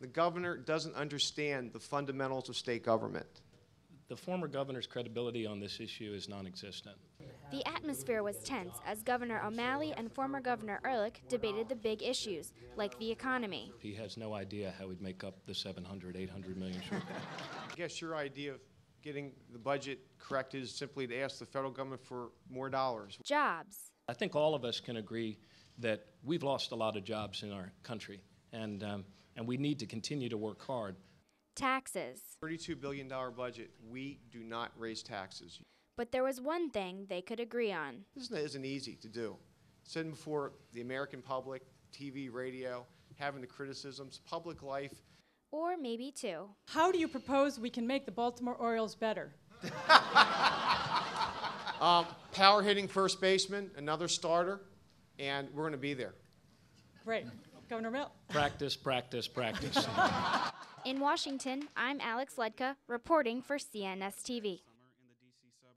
The governor doesn't understand the fundamentals of state government. The former governor's credibility on this issue is non existent. The atmosphere was tense as Governor O'Malley and former Governor Ehrlich debated the big issues, like the economy. He has no idea how he'd make up the 700, 800 million shortfall. I guess your idea of getting the budget corrected is simply to ask the federal government for more dollars. Jobs. I think all of us can agree that we've lost a lot of jobs in our country, and, um, and we need to continue to work hard. Taxes. $32 billion budget, we do not raise taxes. But there was one thing they could agree on. This isn't, isn't easy to do. Sitting before the American public, TV, radio, having the criticisms, public life, Or maybe two. How do you propose we can make the Baltimore Orioles better? Um, power hitting first baseman, another starter, and we're going to be there. Great. Governor O'Malley. Practice, practice, practice. In Washington, I'm Alex Ludka, reporting for CNS TV.